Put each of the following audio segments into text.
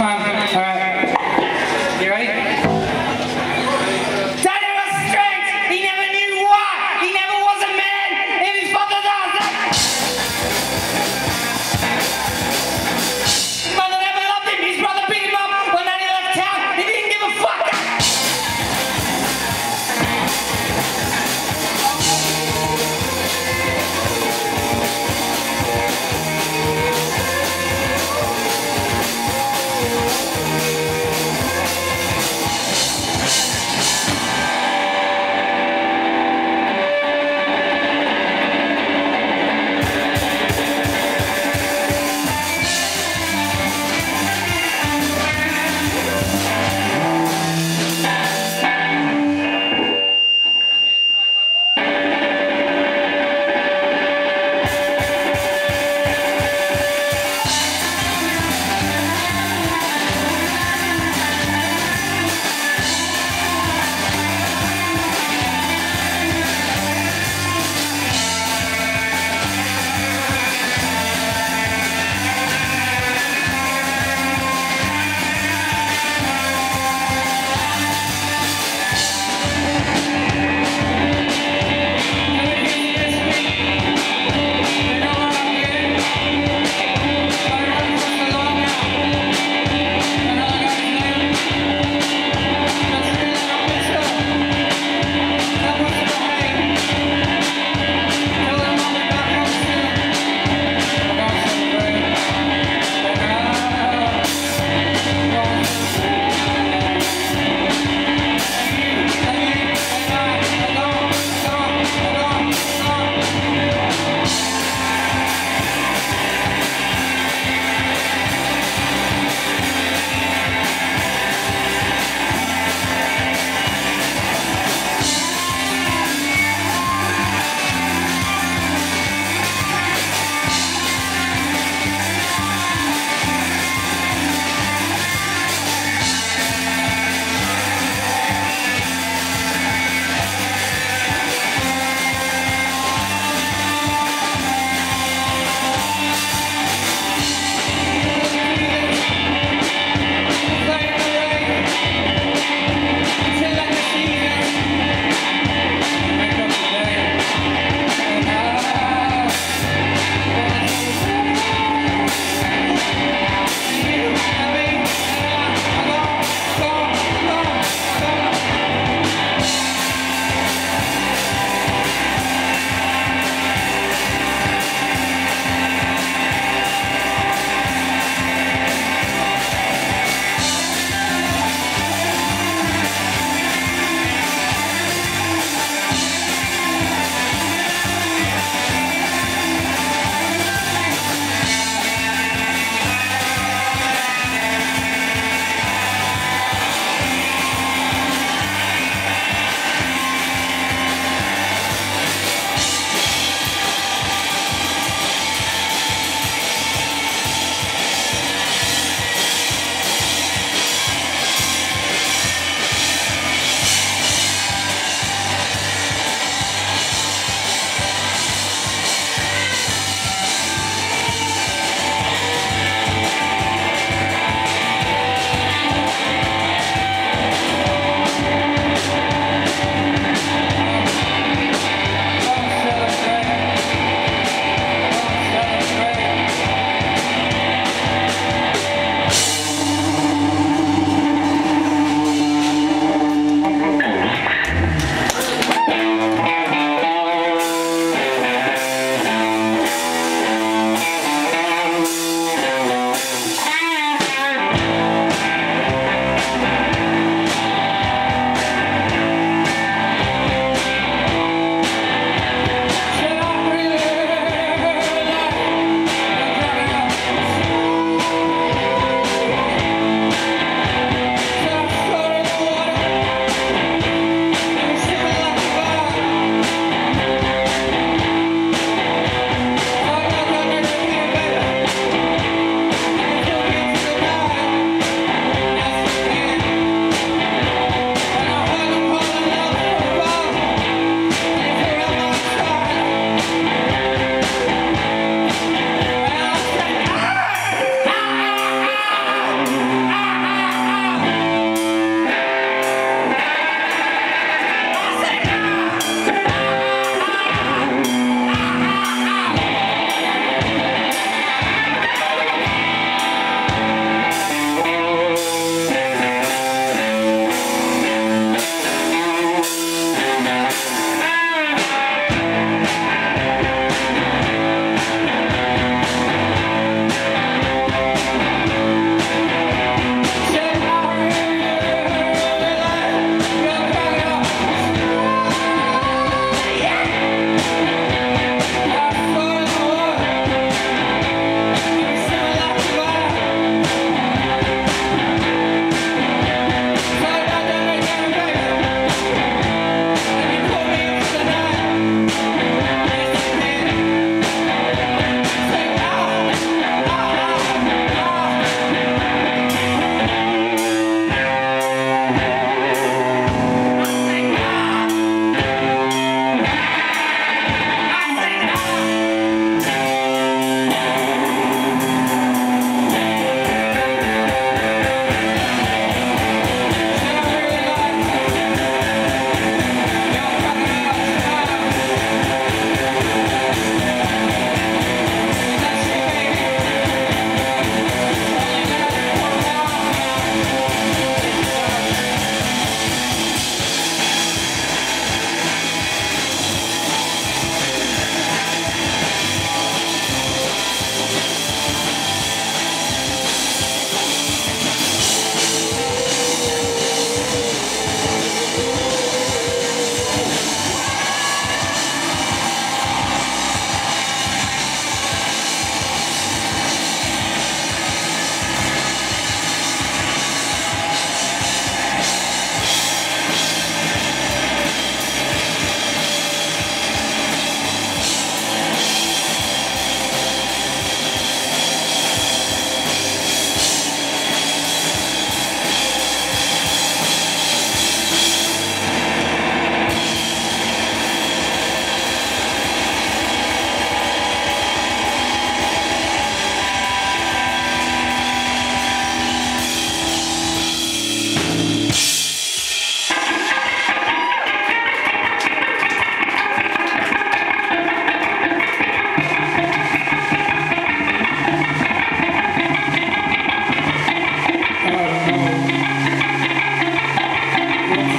Fahr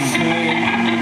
sei.